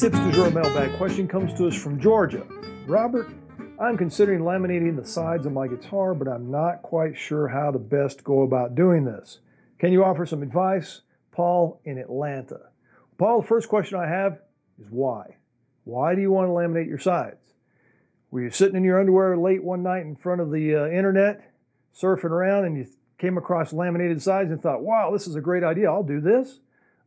Tips du jour mailbag question comes to us from Georgia. Robert, I'm considering laminating the sides of my guitar, but I'm not quite sure how to best go about doing this. Can you offer some advice? Paul in Atlanta. Paul, the first question I have is why? Why do you want to laminate your sides? Were you sitting in your underwear late one night in front of the uh, internet, surfing around, and you came across laminated sides and thought, wow, this is a great idea, I'll do this?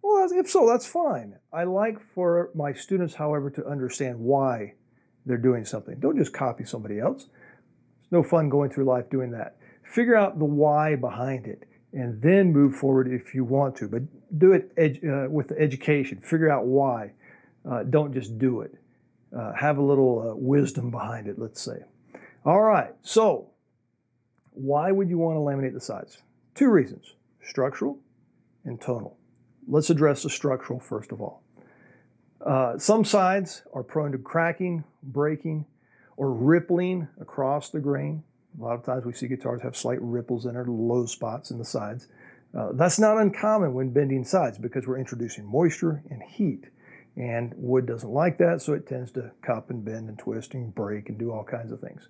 Well, if so, that's fine. I like for my students, however, to understand why they're doing something. Don't just copy somebody else. It's no fun going through life doing that. Figure out the why behind it and then move forward if you want to. But do it uh, with the education. Figure out why. Uh, don't just do it. Uh, have a little uh, wisdom behind it, let's say. All right, so why would you want to laminate the sides? Two reasons structural and tonal. Let's address the structural first of all. Uh, some sides are prone to cracking, breaking, or rippling across the grain. A lot of times we see guitars have slight ripples in it, low spots in the sides. Uh, that's not uncommon when bending sides because we're introducing moisture and heat. And wood doesn't like that, so it tends to cup and bend and twist and break and do all kinds of things.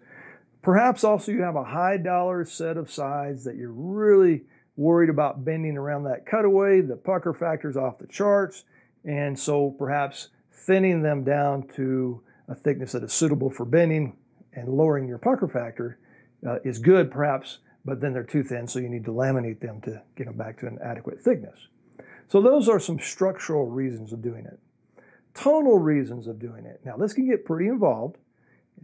Perhaps also you have a high dollar set of sides that you're really worried about bending around that cutaway. The pucker factor is off the charts. And so perhaps thinning them down to a thickness that is suitable for bending and lowering your pucker factor uh, is good perhaps, but then they're too thin, so you need to laminate them to get them back to an adequate thickness. So those are some structural reasons of doing it. Tonal reasons of doing it. Now this can get pretty involved,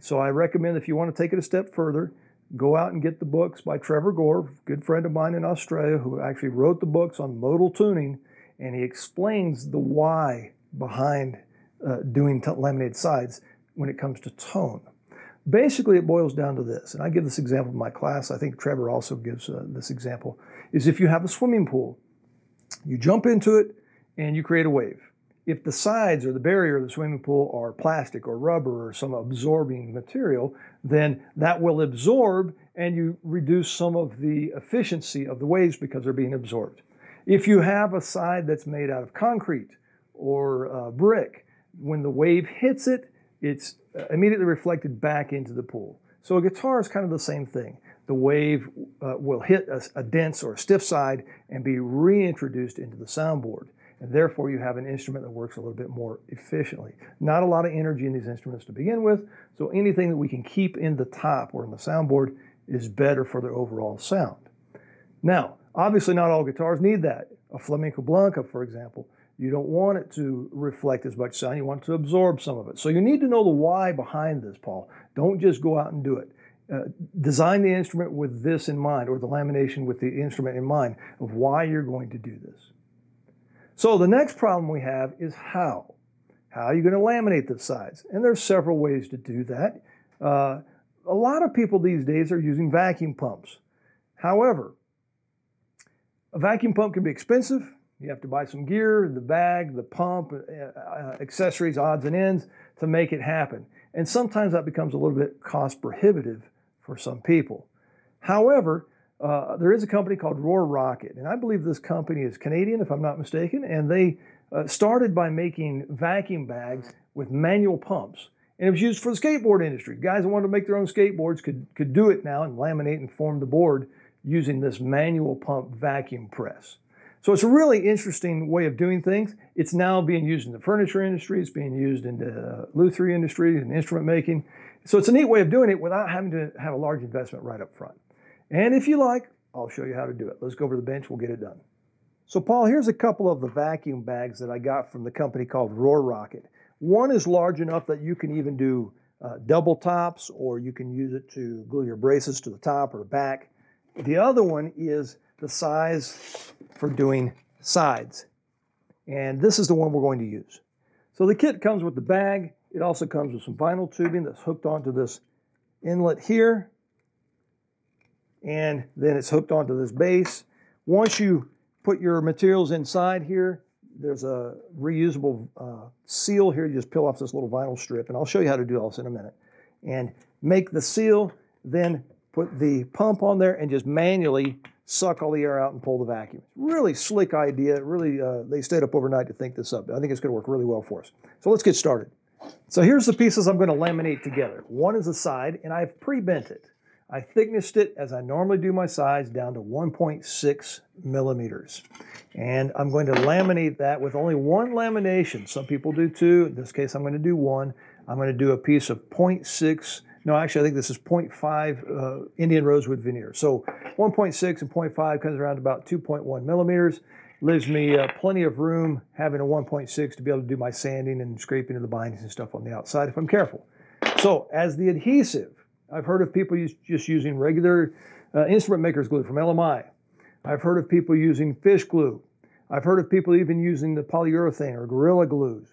so I recommend if you want to take it a step further, go out and get the books by Trevor Gore, good friend of mine in Australia who actually wrote the books on modal tuning, and he explains the why behind uh, doing laminated sides when it comes to tone. Basically, it boils down to this, and I give this example in my class. I think Trevor also gives uh, this example. Is if you have a swimming pool, you jump into it and you create a wave. If the sides or the barrier of the swimming pool are plastic or rubber or some absorbing material, then that will absorb and you reduce some of the efficiency of the waves because they're being absorbed. If you have a side that's made out of concrete or uh, brick, when the wave hits it, it's uh, immediately reflected back into the pool. So a guitar is kind of the same thing. The wave uh, will hit a, a dense or a stiff side and be reintroduced into the soundboard and therefore you have an instrument that works a little bit more efficiently. Not a lot of energy in these instruments to begin with, so anything that we can keep in the top or in the soundboard is better for the overall sound. Now, obviously not all guitars need that. A Flamenco Blanca, for example, you don't want it to reflect as much sound, you want it to absorb some of it. So you need to know the why behind this, Paul. Don't just go out and do it. Uh, design the instrument with this in mind, or the lamination with the instrument in mind, of why you're going to do this. So the next problem we have is how. How are you going to laminate the sides? And there's several ways to do that. Uh, a lot of people these days are using vacuum pumps. However, a vacuum pump can be expensive. You have to buy some gear, the bag, the pump, uh, uh, accessories, odds and ends to make it happen. And sometimes that becomes a little bit cost prohibitive for some people. However, uh, there is a company called Roarockit, and I believe this company is Canadian, if I'm not mistaken, and they uh, started by making vacuum bags with manual pumps. And it was used for the skateboard industry. Guys that wanted to make their own skateboards could, could do it now and laminate and form the board using this manual pump vacuum press. So it's a really interesting way of doing things. It's now being used in the furniture industry, it's being used in the lutherie industry and instrument making. So it's a neat way of doing it without having to have a large investment right up front. And if you like, I'll show you how to do it. Let's go over to the bench, we'll get it done. So Paul, here's a couple of the vacuum bags that I got from the company called Roarockit. One is large enough that you can even do uh, double tops or you can use it to glue your braces to the top or the back. The other one is the size for doing sides. And this is the one we're going to use. So the kit comes with the bag. It also comes with some vinyl tubing that's hooked onto this inlet here and then it's hooked onto this base. Once you put your materials inside here, there's a reusable uh, seal here. You just peel off this little vinyl strip, and I'll show you how to do all this in a minute. And make the seal, then put the pump on there and just manually suck all the air out and pull the vacuum. Really slick idea. Really, uh, they stayed up overnight to think this up. I think it's going to work really well for us. So let's get started. So here's the pieces I'm going to laminate together. One is a side, and I've pre-bent it. I thicknessed it as I normally do my sides down to 1.6 millimeters. And I'm going to laminate that with only one lamination. Some people do two. In this case, I'm going to do one. I'm going to do a piece of 0.6 no, actually, I think this is 0.5 uh, Indian rosewood veneer. So 1.6 and 0.5 comes around about 2.1 millimeters. Leaves me uh, plenty of room having a 1.6 to be able to do my sanding and scraping of the bindings and stuff on the outside if I'm careful. So as the adhesive, I've heard of people use, just using regular uh, instrument maker's glue from LMI. I've heard of people using fish glue. I've heard of people even using the polyurethane or Gorilla glues.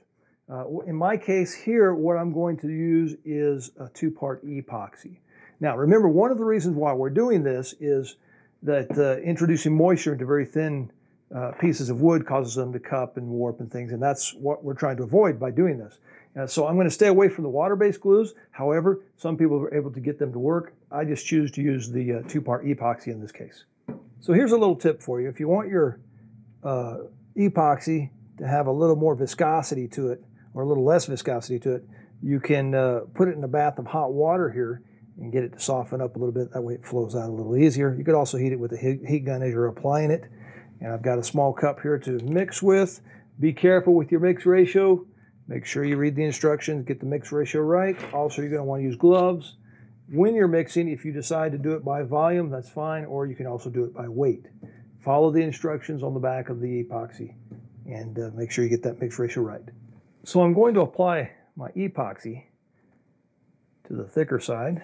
Uh, in my case here, what I'm going to use is a two-part epoxy. Now, remember, one of the reasons why we're doing this is that uh, introducing moisture into very thin uh, pieces of wood causes them to cup and warp and things, and that's what we're trying to avoid by doing this. Uh, so I'm going to stay away from the water-based glues. However, some people are able to get them to work. I just choose to use the uh, two-part epoxy in this case. So here's a little tip for you. If you want your uh, epoxy to have a little more viscosity to it, or a little less viscosity to it, you can uh, put it in a bath of hot water here and get it to soften up a little bit. That way it flows out a little easier. You could also heat it with a heat gun as you're applying it. And I've got a small cup here to mix with. Be careful with your mix ratio. Make sure you read the instructions, get the mix ratio right. Also, you're going to want to use gloves. When you're mixing, if you decide to do it by volume, that's fine, or you can also do it by weight. Follow the instructions on the back of the epoxy and uh, make sure you get that mix ratio right. So I'm going to apply my epoxy to the thicker side.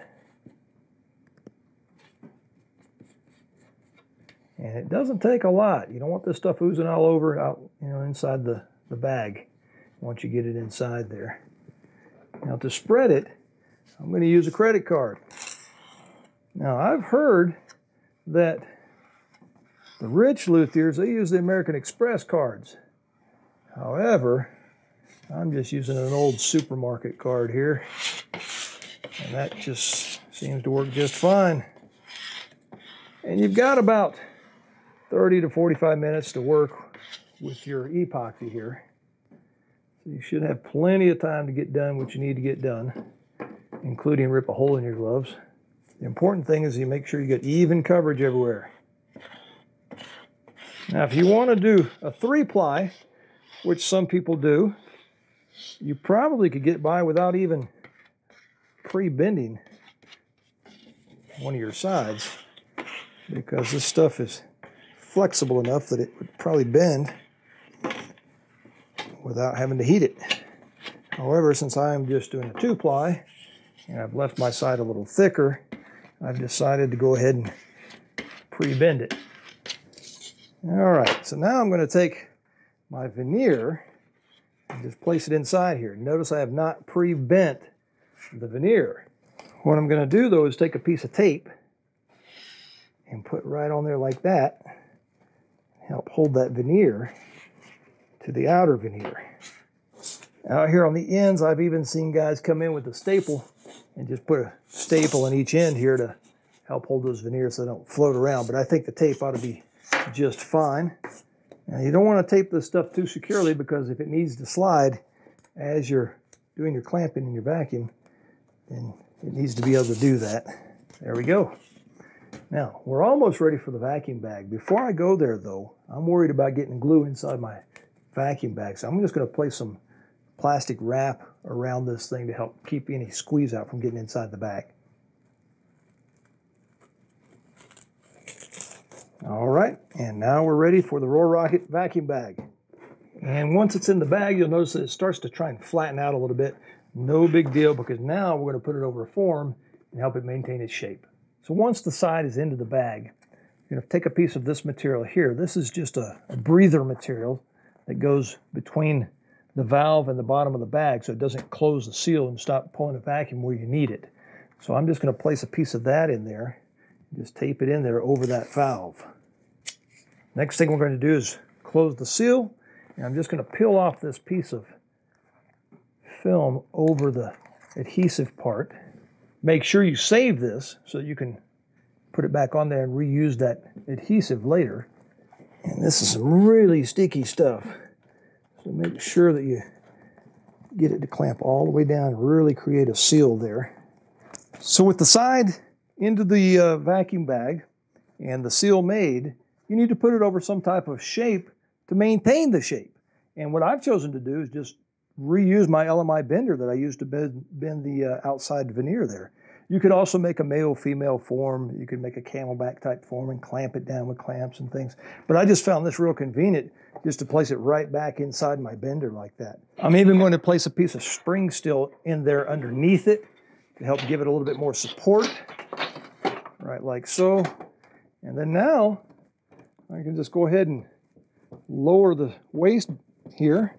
And it doesn't take a lot. You don't want this stuff oozing all over out, you know, inside the, the bag once you get it inside there. Now to spread it, I'm going to use a credit card. Now I've heard that the rich luthiers, they use the American Express cards. However, I'm just using an old supermarket card here. And that just seems to work just fine. And you've got about 30 to 45 minutes to work with your epoxy here. So you should have plenty of time to get done what you need to get done, including rip a hole in your gloves. The important thing is you make sure you get even coverage everywhere. Now, if you want to do a three ply, which some people do, you probably could get by without even pre-bending one of your sides because this stuff is flexible enough that it would probably bend without having to heat it. However, since I am just doing a two-ply and I've left my side a little thicker, I've decided to go ahead and pre-bend it. All right, so now I'm going to take my veneer and just place it inside here. Notice I have not pre-bent the veneer. What I'm going to do though is take a piece of tape and put right on there like that. Help hold that veneer to the outer veneer. Out here on the ends, I've even seen guys come in with a staple and just put a staple on each end here to help hold those veneers so they don't float around. But I think the tape ought to be just fine. Now you don't want to tape this stuff too securely because if it needs to slide as you're doing your clamping in your vacuum, then it needs to be able to do that. There we go. Now, we're almost ready for the vacuum bag. Before I go there though, I'm worried about getting glue inside my vacuum bag. So I'm just going to place some plastic wrap around this thing to help keep any squeeze out from getting inside the bag. All right, and now we're ready for the Roarockit vacuum bag. And once it's in the bag, you'll notice that it starts to try and flatten out a little bit. No big deal because now we're going to put it over a form and help it maintain its shape. So once the side is into the bag, you're going to take a piece of this material here. This is just a, a breather material that goes between the valve and the bottom of the bag so it doesn't close the seal and stop pulling a vacuum where you need it. So I'm just going to place a piece of that in there. Just tape it in there over that valve. Next thing we're going to do is close the seal. And I'm just going to peel off this piece of film over the adhesive part. Make sure you save this so you can put it back on there and reuse that adhesive later. And this is some really sticky stuff. So make sure that you get it to clamp all the way down, and really create a seal there. So with the side into the uh, vacuum bag and the seal made, you need to put it over some type of shape to maintain the shape. And what I've chosen to do is just reuse my LMI bender that I used to bend, bend the uh, outside veneer there. You could also make a male-female form. You could make a camelback type form and clamp it down with clamps and things. But I just found this real convenient just to place it right back inside my bender like that. I'm even going to place a piece of spring steel in there underneath it to help give it a little bit more support. Right like so. And then now I can just go ahead and lower the waist here,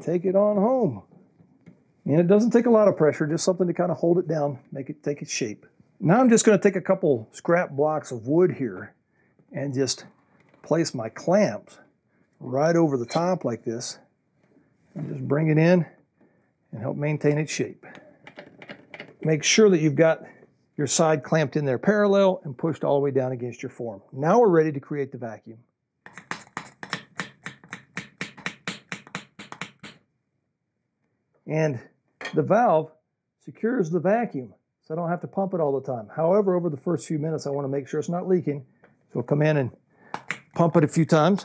take it on home. And it doesn't take a lot of pressure, just something to kind of hold it down, make it take its shape. Now I'm just going to take a couple scrap blocks of wood here and just place my clamps right over the top like this and just bring it in and help maintain its shape. Make sure that you've got your side clamped in there parallel and pushed all the way down against your form. Now we're ready to create the vacuum. And the valve secures the vacuum, so I don't have to pump it all the time. However, over the first few minutes, I want to make sure it's not leaking. So I'll come in and pump it a few times.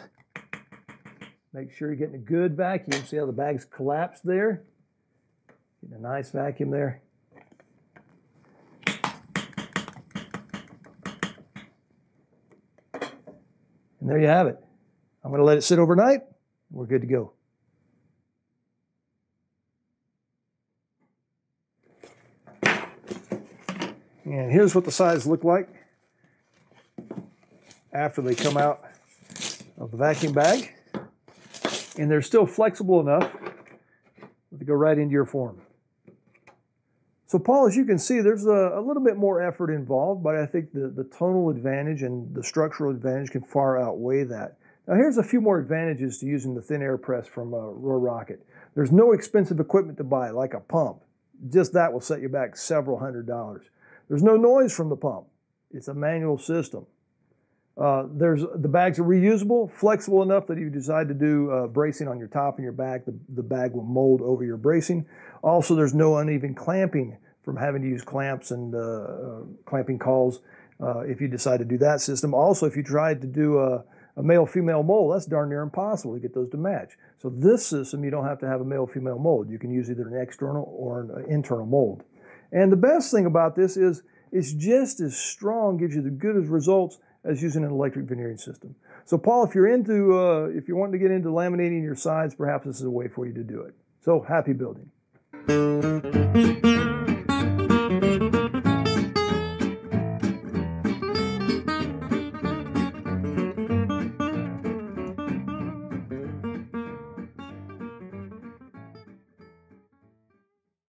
Make sure you're getting a good vacuum. See how the bag's collapsed there? Getting a nice vacuum there. And there you have it. I'm going to let it sit overnight. We're good to go. And here's what the sides look like after they come out of the vacuum bag. And they're still flexible enough to go right into your form. So Paul, as you can see, there's a, a, little bit more effort involved, but I think the, the tonal advantage and the structural advantage can far outweigh that. Now here's a few more advantages to using the thin air press from uh, Rocket. There's no expensive equipment to buy, like a pump. Just that will set you back several hundred dollars. There's no noise from the pump. It's a manual system. Uh, there's the bags are reusable, flexible enough that if you decide to do uh, bracing on your top and your back, the, the bag will mold over your bracing. Also, there's no uneven clamping from having to use clamps and uh, uh clamping cauls uh, if you decide to do that system. Also, if you tried to do a, a male-female mold, that's darn near impossible to get those to match. So this system, you don't have to have a male-female mold. You can use either an external or an internal mold. And the best thing about this is it's just as strong, gives you the good results as using an electric veneering system. So Paul, if you're into, uh, if you're wanting to get into laminating your sides, perhaps this is a way for you to do it. So happy building.